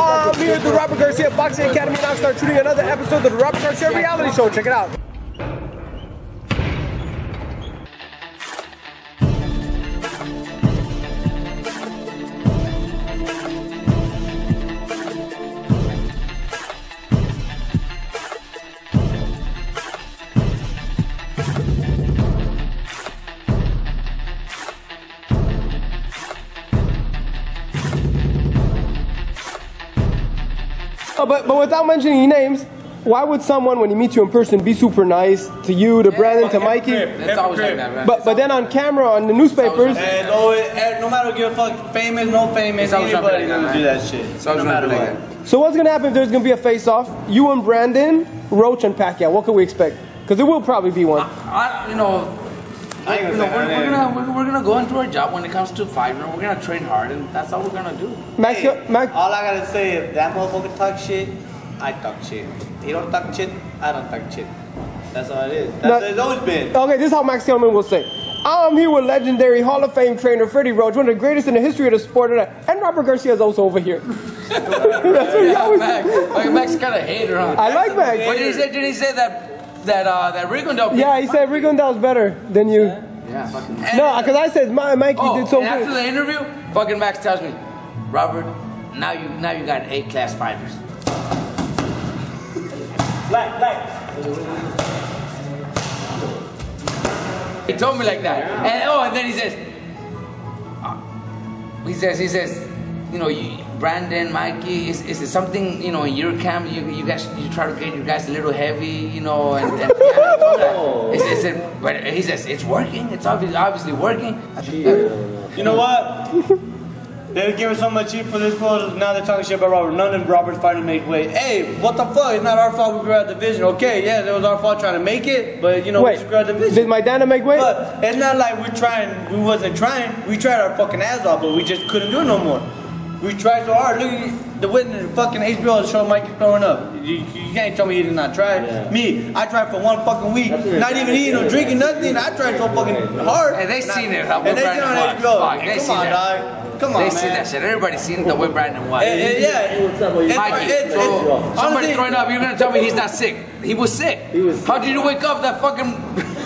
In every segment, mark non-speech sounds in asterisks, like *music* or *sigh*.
I'm here at the Robert Garcia Boxing Academy now start shooting another episode of the Robert Garcia Reality Show. Check it out. But, but without mentioning names, why would someone, when he meets you in person, be super nice to you, to Brandon, to Mikey? It's always like that, man. But but then on camera, on the newspapers, And always, eh, no matter give a fuck, famous, no famous, anybody something like gonna that, do that shit. So no matter be like what. so what's gonna happen if there's gonna be a face-off? You and Brandon, Roach and Pacquiao. What could we expect? Because there will probably be one. I, you know, I ain't you know, we're, we're gonna we're, we're gonna go into our job when it comes to fighting. We're gonna train hard, and that's all we're gonna do. Max, Hey, Max, all I gotta say, if that motherfucker talk shit, I talk shit. He don't talk shit, I don't talk shit. That's all it is. That's No- it's always been. Okay, this is how Max Kellerman will say. I'm here with legendary Hall of Fame trainer Freddie Roach, one of the greatest in the history of the sport, and uh, Robert Garcia is also over here. *laughs* That's what he always Max, *laughs* like Max kind of hater, huh? I like Max. What did he say? Did he say that that uh, that Rigondeaux? Yeah, he said Rigondeaux's better than you. Yeah, fucking. No, because I said my Mikey Oh, did so and after good. the interview, fucking Max tells me, Robert, now you now you got eight class fighters. Like, like. He told me like that. And oh, and then he says, uh, he says, he says, you know, you, Brandon, Mikey, is, is it something, you know, in your camp, you, you guys, you try to get your guys a little heavy, you know, and, and yeah, he says, it- but he says, it's working, it's obviously, obviously working. You know what? They were giving so much shit for this fool. Now they're talking shit about Robert. None of Robert's fighting to make weight. Hey, what the fuck? It's not our fault we grew out of division. Okay, yeah, it was our fault trying to make it, but you know, we Wait, just grew out of division. did my Dana make weight? But it's not like we're trying, we wasn't trying. We tried our fucking ass off, but we just couldn't do it no more. We tried so hard. Look at the witness, fucking HBO show Mikey throwing up. You, you can't tell me he did not try. Me, I tried for one fucking week, not even eating or drinking nothing. I tried so fucking hard. And they seen it, And they Brandon seen it on was. HBO. They Come seen on, that. dog. Come on, They man. see that shit. Everybody seen the way Brandon was. Eh, eh, yeah. It's- Mikey, it's- so it's- somebody honestly- throwing up, you're gonna tell me he's not sick. He was sick. He was How did you wake up that fucking *laughs*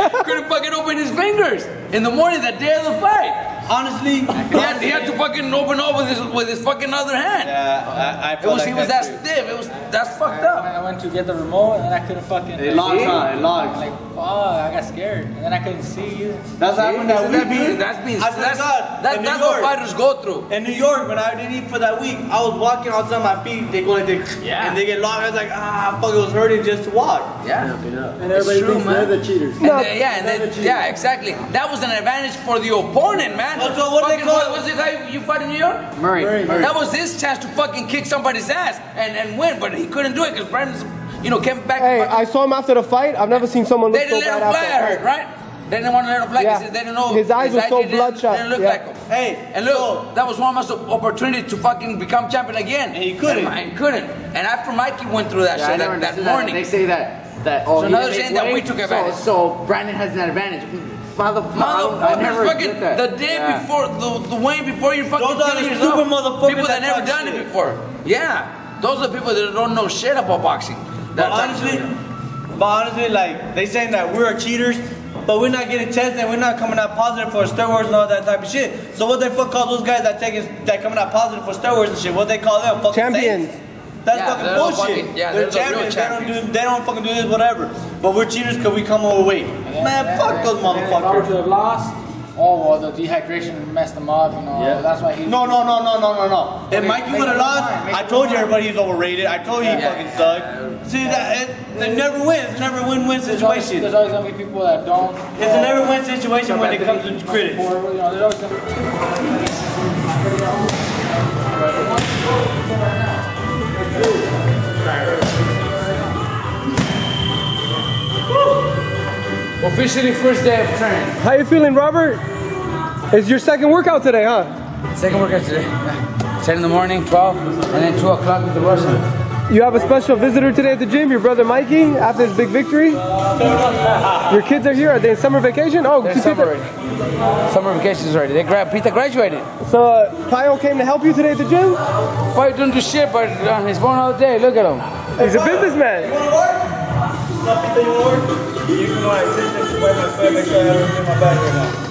*laughs* couldn't fucking open his fingers in the morning that day of the fight? Honestly, *laughs* He had, he had to fucking open up with his with his fucking other hand. Yeah, I, I It was like he was that too. stiff. It was that's fucked I, up. I went to get the remote and I couldn't fucking. It logs on, it logs. Like fuck, I got scared and then I couldn't see either. That's what happened that Isn't week, that being, dude. that's being, I swear that's, God, that, that's New what York. fighters go through. In New York, when I didn't eat for that week, I was walking all of my feet, they go like this, Yeah. and they get locked. I was like, ah, fuck, it was hurting just to walk. Yeah. And everybody It's true, thinks man. they're the cheaters. And they- yeah, and they, yeah, exactly. That was an advantage for the opponent, man. Oh, so what they call- what was the guy you fought in New York? Murray. Murray. That was his chance to fucking kick somebody's ass and, and win, but he couldn't do it because Brandon's, you know, came back. Hey, I saw him after the fight. I've never seen someone look they so didn't let bad him fly, I after. a heard, fight. right? They didn't want to let him fly. Yeah. They didn't know. His eyes were so didn't- bloodshot, Didn't look yeah. like him. Hey, And look, so- that was one of his opportunity to fucking become champion again. And he couldn't. And, and couldn't. And after Mikey went through that Yeah, shit that, that understood that. morning. They say that that oh So he now saying make that we weight, took so- advantage. So, Brandon has an advantage. Motherfucker, I never fucking get that. the day Yeah. before, the, the way before you fucking Those are killing the yourself. stupid motherfuckers People that that never talk done it before. Yeah, those are the people that don't know shit about boxing. But That talk honestly, but honestly, like they saying that we're cheaters, but we're not getting tested. We're not coming out positive for steroids and all that type of shit. So what they fuck call those guys that take that coming out positive for steroids and shit? What they call them? Fucking Champions. saints? That's Yeah, fucking they're bullshit. fucking- yeah, they're, they're the real champions. They don't do. They don't fucking do this. Whatever. But we're cheaters because we come overweight. Man, fuck those If Robert would motherfuckers. have lost, oh well, the dehydration messed him up. You know, that's why he. No, no, no, no, no, no, no. If Okay, Mikey make would have lost, I told you your everybody he's overrated. I told you he Yeah. fucking sucked. See that? It, it never wins. It's never a win-win There's always, situation. there's always gonna be people that don't. It's a uh, never win situation when it comes to critics. You know, there's always gonna be. Officially first day of training. How you feeling, Robert? It's your second workout today, huh? Second workout today. 10 in the morning, 12, and then 2 o'clock with the Russian. You have a special visitor today at the gym, your brother Mikey, after his big victory. Your kids are here. Are they in summer vacation? Oh, They're you picked summer up- already. Summer vacations already. They grad Pita graduated. So uh, Pio came to help you today at the gym. Why don't do shit but on his phone all day? Look at him. He's a businessman. You wanna work? Lapita, you wanna work? You can go assistant, wear my sweat, make sure I don't get my bag right now.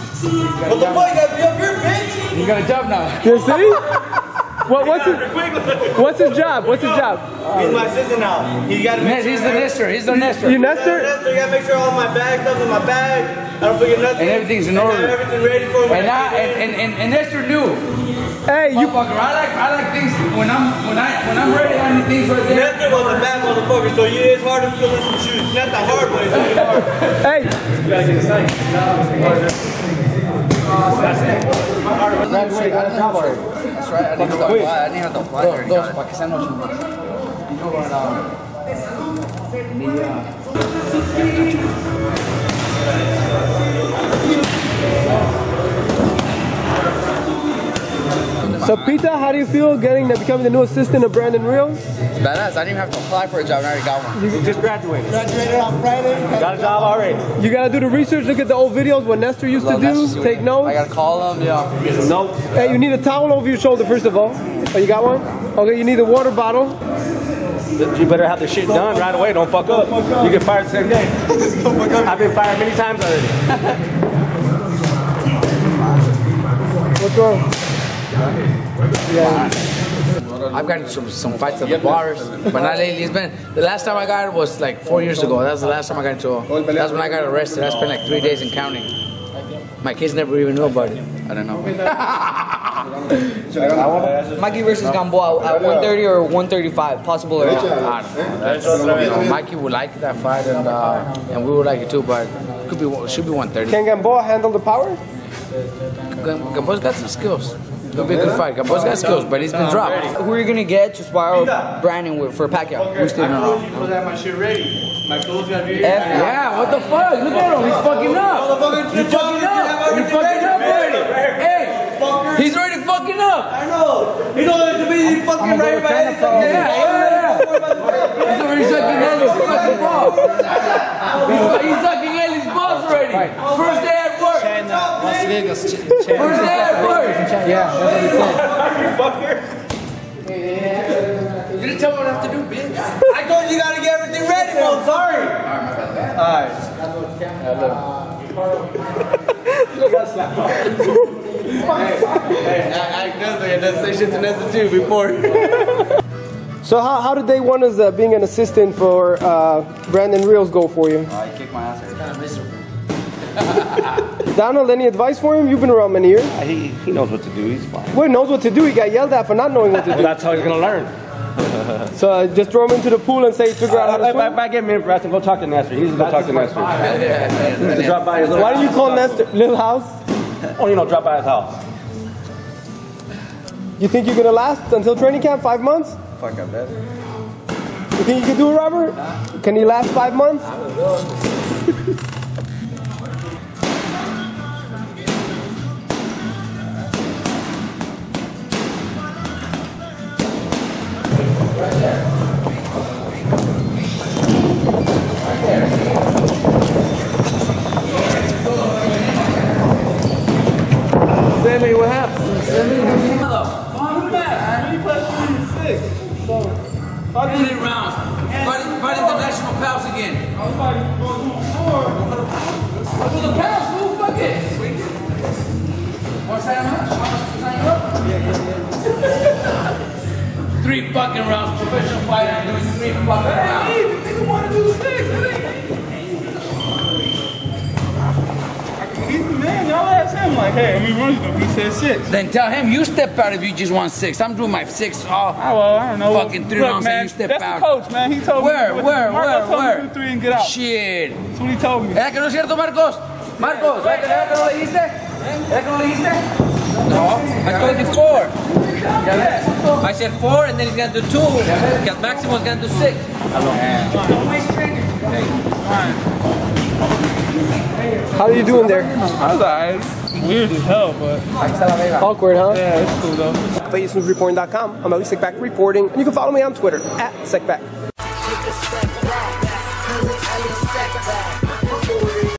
What the fuck? You gotta be up here, bitch! You got a job now. You see? *laughs* What, what's his What's his job? What's his job? He's my assistant now. He gotta make Nest, sure he's the Nestor. He's the Nestor. You Nestor? You gotta make sure all my bag stuff in my bag. I don't forget nothing. And everything's in I got order. everything ready for me. And I and, and, and, and Nestor knew. Hey, you. Motherfucker, I like I like things when I'm when I when I'm ready. I need things right there. Nestor was a bad motherfucker, so yeah, it's hard to fill in some shoes. It's not that hard, but it's really hard. Hey, Graduate, I didn't have to That's right. I didn't have to apply. I didn't have to apply. Dos, dos, para que sean ocho. You know what? Um, so Pita, how do you feel getting to becoming the new assistant of Brandon Rios? Badass. I didn't even have to apply for a job. I already got one. You just graduated. Graduated on Friday. Got a job already. You gotta do the research. Look at the old videos what Nestor used to do. Nestor's Take notes. I gotta call them. Yeah. Nope. Hey, you need a towel over your shoulder first of all. Oh, you got one? Okay, you need a water bottle. You better have the shit done right away. Don't fuck up. You get fired the same day. I've been fired many times already. *laughs* What's wrong? I've gotten some, some fights at the bars, but not lately. It's been the last time I got it was like four years ago. That was the last time I got into. A, that's when I got arrested. I spent like three days in county. My kids never even knew about it. I don't know. *laughs* Mikey versus Gamboa at 130 or 135, possible or not. I don't know. Know, Mikey would like that fight, and uh, and we would like it too, but could be should be 130. Can Gamboa handle the power? Gamboa's got some skills. It'll be a good fight. Gamboa's got skills, but he's been dropped. Who are you gonna get to spar Brandon with for Pacquiao? We still don't know. You supposed to have my shit ready. My clothes gotta be eh, ready. Yeah, what the fuck? Look at him. He's fucking up. Motherfucker, He's fucking up. He's fucking up already. Hey, he's already fucking up. I know. He knows to be fucking right by Yeah, yeah, yeah. He's already sucking Elie's fucking balls. He's, he's sucking Elie's balls already. First day at work. Las Vegas. Ch- First day at work. yeah, that's what he said. You didn't tell me what I have to do, bitch. I told you you gotta get everything ready, bro. Sorry. Alright. I, I know I done say shit to Nessa too before. So how, how did day one as uh, being an assistant for uh, Brandon Rios go for you? I kicked my ass. *laughs* Donald, any advice for him? You've been around many years. he, he knows what to do. He's fine. Well, he knows what to do. He got yelled at for not knowing what to Well, do. that's how he's gonna learn. So uh, just throw him into the pool and say, figure out how to If, if swim. I get him in for asking, go talk to Nestor. He needs to go talk to Nestor. He needs to drop by his Why do you call Nestor Little House? Oh, you know, drop by his house. You think you're gonna last until training camp? Five months? Fuck, I better. You think you can do it, Robert? Can he last five months? *laughs* Sammy, what happened? Eight rounds. Fighting, fighting the national pals again. For the pals, fool, fuck it. Want to sign him up? Want to sign you up? Three fucking rounds. Professional fighter doing three fucking rounds. He's the Y'all him like, hey, I mean, runs though. He said six. Then tell him you step out if you just want six. I'm doing my six. Oh, Oh, well, I don't know. Fucking three Look, rounds man, and you step that's out. the coach, man. He told Where, me. where, where, told where? do three and get out. Shit. That's what he told me. ¿Era que no es cierto, Marcos? Marcos, ¿era que, no le dijiste? ¿Era que no le dijiste? No, I told you four. I said four and then he's gonna do two. Because Maximo's gonna do six. How are you doing there? I was alright. Weird as hell, but Awkward, huh? yeah, it's cool though. Of EsNewsReporting.com, I'm Elie Seckbach reporting, and you can follow me on Twitter at Seckbach.